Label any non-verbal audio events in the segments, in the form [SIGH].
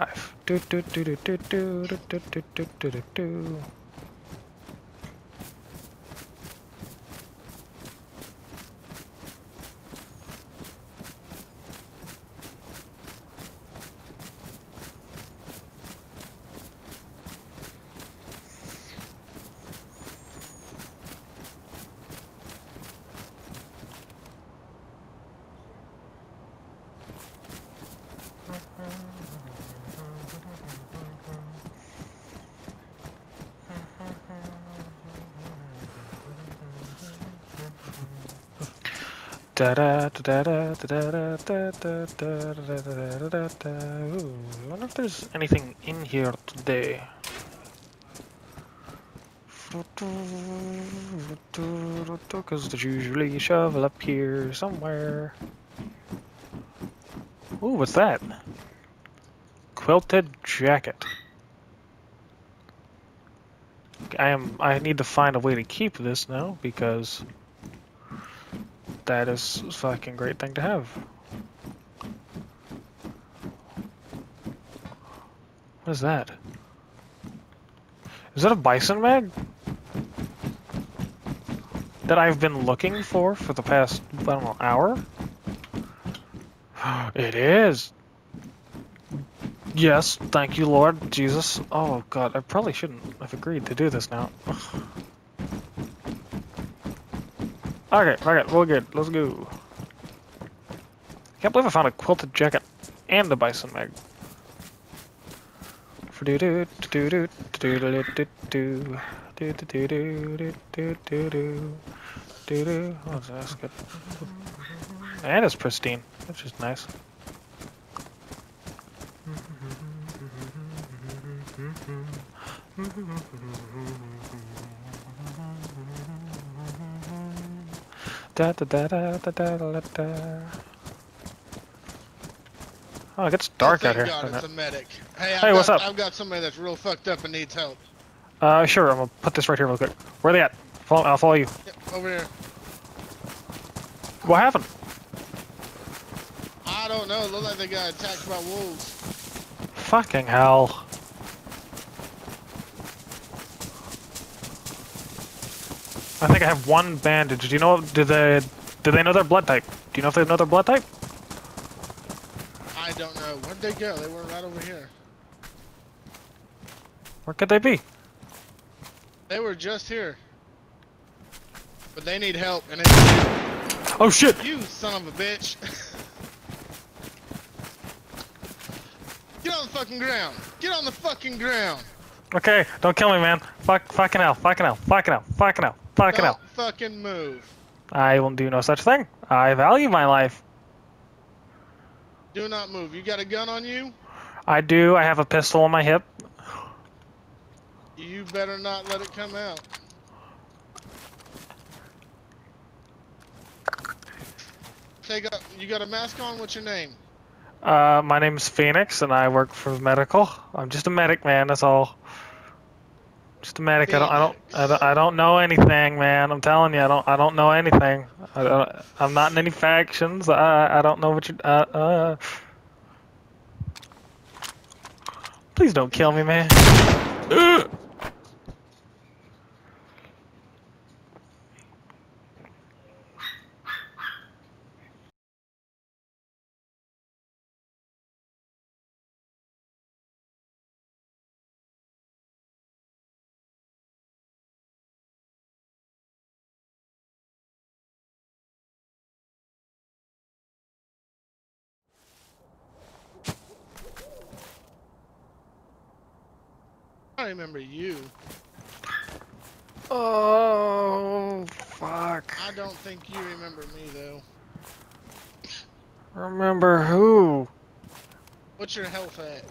life. Do do do do do do do do do do do I wonder if there's anything in here today. Because there's usually a shovel up here somewhere. Ooh, what's that? Quilted jacket. I am. I need to find a way to keep this now because that is a fucking great thing to have. What is that? Is that a bison mag? That I've been looking for for the past, I don't know, hour? [GASPS] It is! Yes, thank you, Lord Jesus. Oh god, I probably shouldn't have agreed to do this now. Okay, okay, we're good. Let's go. Can't believe I found a quilted jacket and the bison mag. Oh, that's good. And it's pristine, which is nice. Da da da da da da da da. Oh, it gets dark oh, out here. God, it's it? a medic. Hey, I've Hey, got, what's up? I've got somebody that's real fucked up and needs help. Uh, sure. I'm gonna put this right here real quick. Where are they at? Follow, I'll follow you. Yep, over here. What happened? I don't know. It looked like they got attacked by wolves. Fucking hell. I think I have one bandage. Do you know? Do they? Do they know their blood type? Do you know if they know their blood type? I don't know. Where'd they go? They were right over here. Where could they be? They were just here. But they need help, and it's Oh shit! you, son of a bitch. [LAUGHS] Get on the fucking ground. Get on the fucking ground. Okay, don't kill me, man. Fuck, fucking hell, fucking hell, fucking hell, fucking hell, fucking Don't fucking move. I won't do no such thing. I value my life. Do not move. You got a gun on you? I do. I have a pistol on my hip. You better not let it come out. Take a, you got a mask on? What's your name? Uh, my name is Phoenix, and I work for medical. I'm just a medic, man. That's all. Just a medic. I don't. I don't. I don't, I don't know anything, man. I'm telling you, I don't. I don't know anything. I don't, I'm not in any factions. I. I don't know what you. Uh. uh. Please don't kill me, man. Ugh. I remember you. Oh fuck. I don't think you remember me though. Remember who? What's your health at?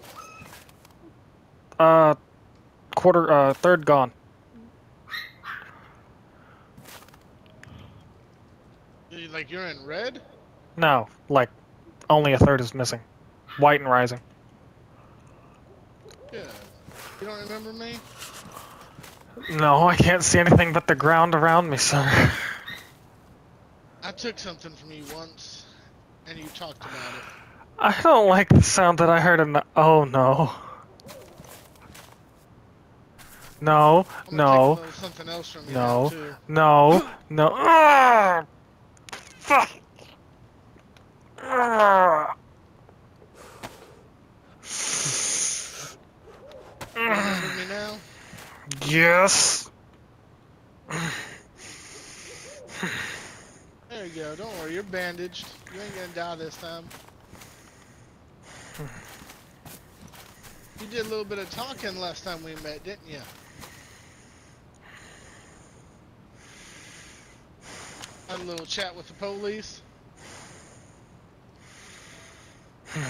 Uh, quarter. Uh, third gone. Like you're in red? No, like only a third is missing. White and rising. Yeah. You don't remember me? No, I can't see anything but the ground around me, sir. I took something from you once, and you talked about it. I don't like the sound that I heard in the. Oh no. No, no, take a little something else from you No. too. no, no. Ah! Fuck. Ah! Remember me now? Yes. There you go. Don't worry, you're bandaged. You ain't gonna die this time. You did a little bit of talking last time we met, didn't you? Had a little chat with the police. Did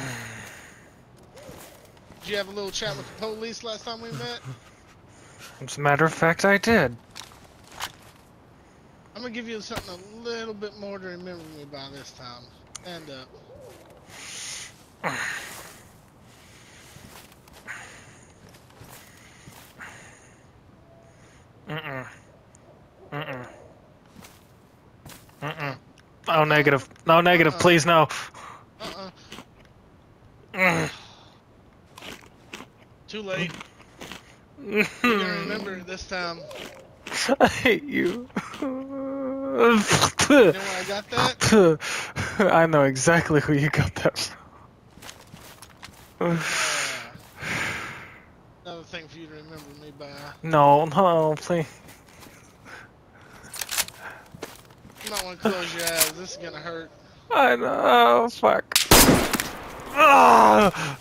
you have a little chat with the police last time we met? [LAUGHS] As a matter of fact, I did. I'm gonna give you something a little bit more to remember me by this time. And up. Mm-mm. Mm-mm. Mm-mm. Oh, negative. No, negative. Uh-uh. Please, no. Uh-uh. Mm. Too late. You're gonna remember this time. I hate you. You know where I got that? I know exactly who you got that from. Uh, another thing for you to remember me by. No, no, please. You might want to close your eyes. This is gonna hurt. I know. Fuck. Ah!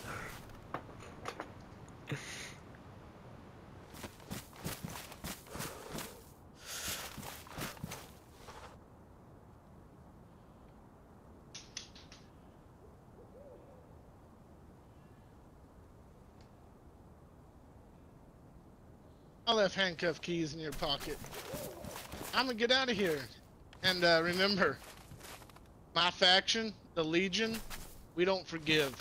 I left handcuff keys in your pocket. I'm gonna get out of here. And uh, remember, my faction, the Legion, we don't forgive.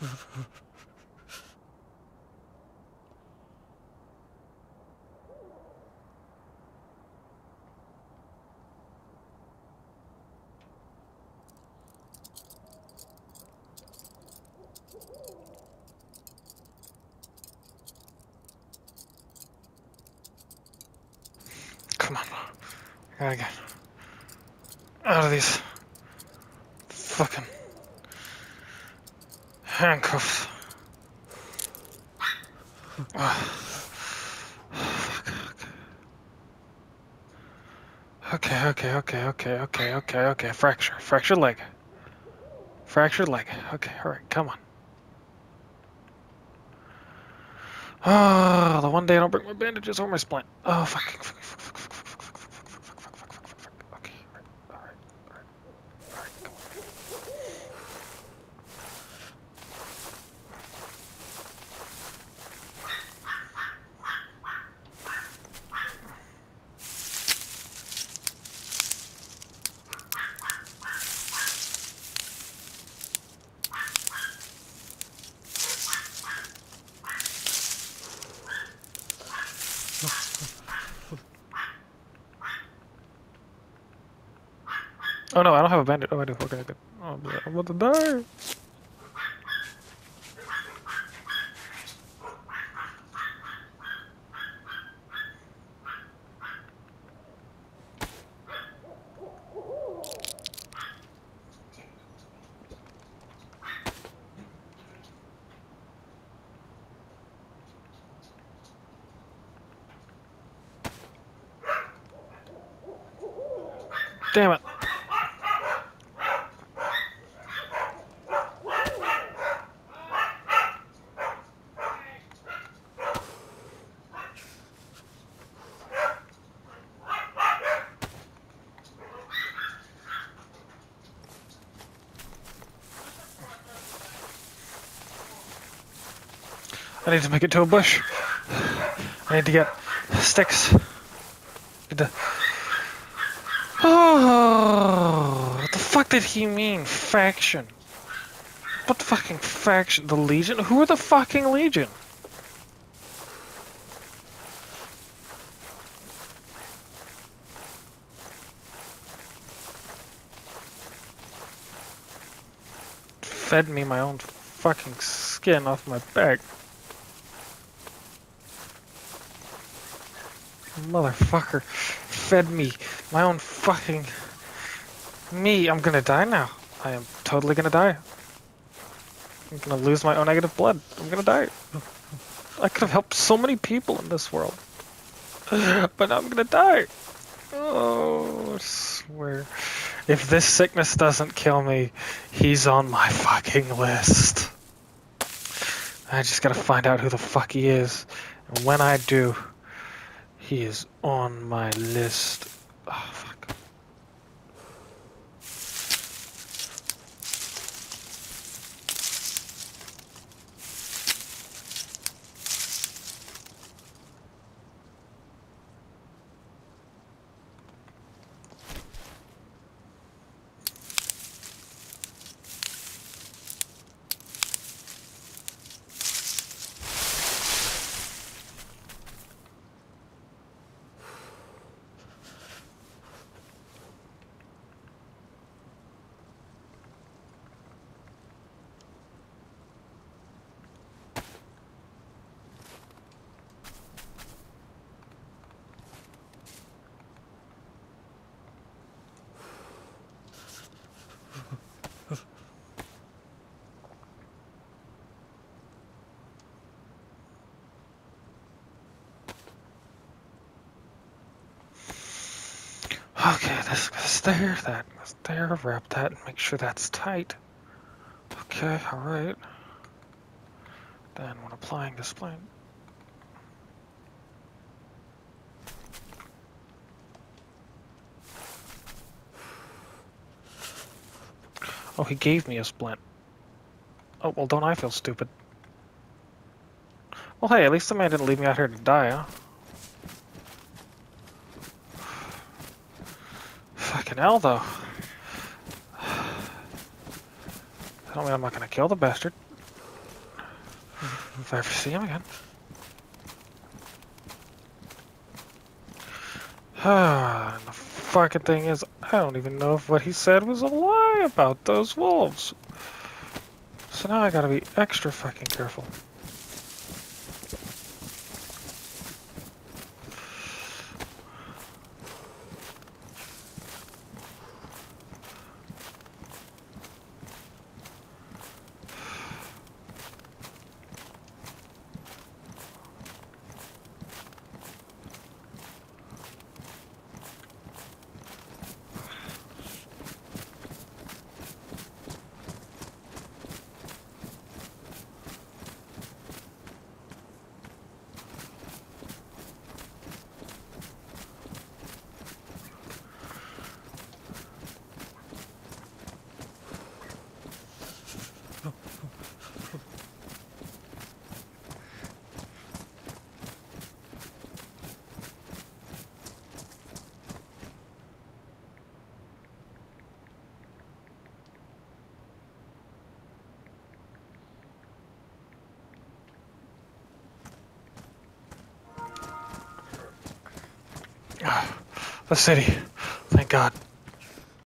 [LAUGHS] I get out of these fucking handcuffs. Ah. Okay, okay, okay, okay, okay, okay, okay. Fracture, fractured leg. Fractured leg. Okay, alright, come on. Oh, the one day I don't bring my bandages or my splint. Oh, fuck, fuck, fuck, fuck, fuck, fuck, fuck, fuck, fuck, fuck, fuck, fuck. Okay, alright, alright, alright, alright, come on. Oh no, I don't have a bandit. Oh, I do. Okay, good. Oh, I'm about to die. Damn it. I need to make it to a bush. I need to get sticks. To... Oh, what the fuck did he mean? Faction. What fucking faction? The Legion? Who are the fucking Legion? Fed me my own fucking skin off my back. Motherfucker fed me my own fucking me. I'm gonna die now. I am totally gonna die. I'm gonna lose my own negative blood. I'm gonna die. I could have helped so many people in this world. [LAUGHS] But I'm gonna die. Oh, I swear. If this sickness doesn't kill me, he's on my fucking list. I just gotta find out who the fuck he is. And when I do, he is on my list. Oh, fuck. Okay, this there, that there, wrap that and make sure that's tight. Okay, alright. Then when applying this plane. Oh, he gave me a splint. Oh, well, don't I feel stupid? Well, hey, at least the man didn't leave me out here to die, huh? Hell, though. I don't mean I'm not gonna kill the bastard. If I ever see him again. [SIGHS] Ah, the fucking thing is, I don't even know if what he said was a lie about those wolves. So now I gotta be extra fucking careful. The city. Thank God.